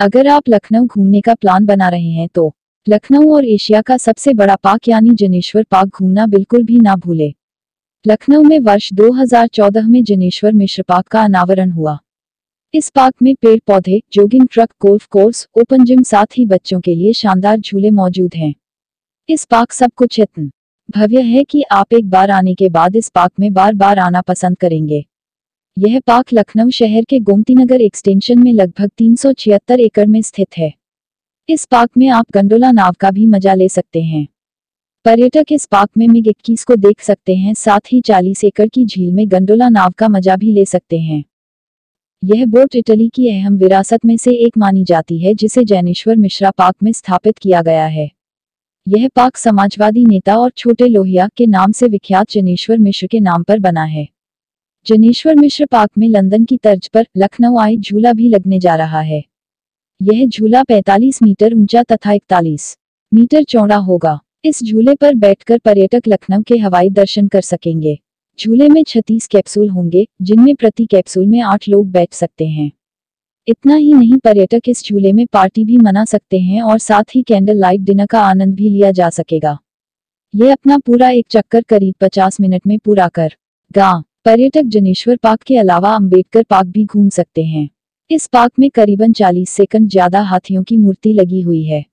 अगर आप लखनऊ घूमने का प्लान बना रहे हैं तो लखनऊ और एशिया का सबसे बड़ा पार्क यानी जनेश्वर पार्क घूमना बिल्कुल भी ना भूले। लखनऊ में वर्ष 2014 में जनेश्वर मिश्र पार्क का अनावरण हुआ। इस पार्क में पेड़ पौधे jogging track, golf course, open gym साथ ही बच्चों के लिए शानदार झूले मौजूद हैं। इस पार्क सब कुछ इतन भव्य है कि आप एक बार आने के बाद इस पार्क में बार बार आना पसंद करेंगे। यह पार्क लखनऊ शहर के गोमती नगर एक्सटेंशन में लगभग तीन सौ छिहत्तर एकड़ में स्थित है। इस पार्क में आप गंडोला नाव का भी मज़ा ले सकते हैं। पर्यटक इस पार्क में मिग इक्कीस को देख सकते हैं, साथ ही 40 एकड़ की झील में गंडोला नाव का मज़ा भी ले सकते हैं। यह बोट इटली की अहम विरासत में से एक मानी जाती है, जिसे जैनेश्वर मिश्रा पार्क में स्थापित किया गया है। यह पार्क समाजवादी नेता और छोटे लोहिया के नाम से विख्यात जनेश्वर मिश्र के नाम पर बना है। जनेश्वर मिश्र पार्क में लंदन की तर्ज पर लखनऊ आई झूला भी लगने जा रहा है। यह झूला 45 मीटर ऊँचा तथा 41 मीटर चौड़ा होगा। इस झूले पर बैठकर पर्यटक लखनऊ के हवाई दर्शन कर सकेंगे। झूले में 36 कैप्सूल होंगे, जिनमें प्रति कैप्सूल में आठ लोग बैठ सकते हैं। इतना ही नहीं, पर्यटक इस झूले में पार्टी भी मना सकते हैं और साथ ही कैंडल लाइट डिनर का आनंद भी लिया जा सकेगा। ये अपना पूरा एक चक्कर करीब 50 मिनट में पूरा कर। गा पर्यटक जनेश्वर पार्क के अलावा अंबेडकर पार्क भी घूम सकते हैं। इस पार्क में करीबन 40 सेकंड ज़्यादा हाथियों की मूर्ति लगी हुई है।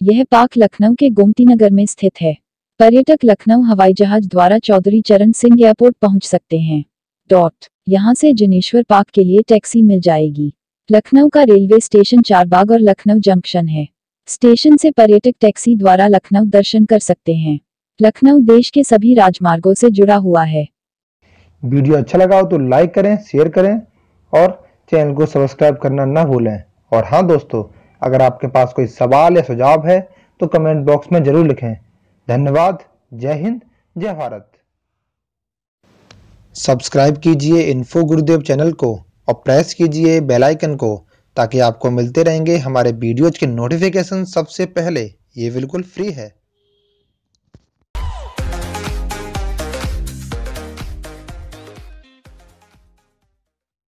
यह पार्क लखनऊ के गोमती नगर में स्थित है। पर्यटक लखनऊ हवाई जहाज़ द्वारा चौधरी चरण सिंह एयरपोर्ट पहुँच सकते हैं। डॉट, यहाँ से जनेश्वर पार्क के लिए टैक्सी मिल जाएगी। लखनऊ का रेलवे स्टेशन चारबाग और लखनऊ जंक्शन है। स्टेशन से पर्यटक टैक्सी द्वारा लखनऊ दर्शन कर सकते हैं। लखनऊ देश के सभी राजमार्गों से जुड़ा हुआ है। वीडियो अच्छा लगा हो तो लाइक करें, शेयर करें और चैनल को सब्सक्राइब करना ना भूलें। और हाँ दोस्तों, अगर आपके पास कोई सवाल या सुझाव है तो कमेंट बॉक्स में ज़रूर लिखें। धन्यवाद। जय हिंद, जय भारत। सब्सक्राइब कीजिए इन्फो गुरुदेव चैनल को और प्रेस कीजिए बेल आइकन को ताकि आपको मिलते रहेंगे हमारे वीडियोज़ के नोटिफिकेशन सबसे पहले। ये बिल्कुल फ्री है।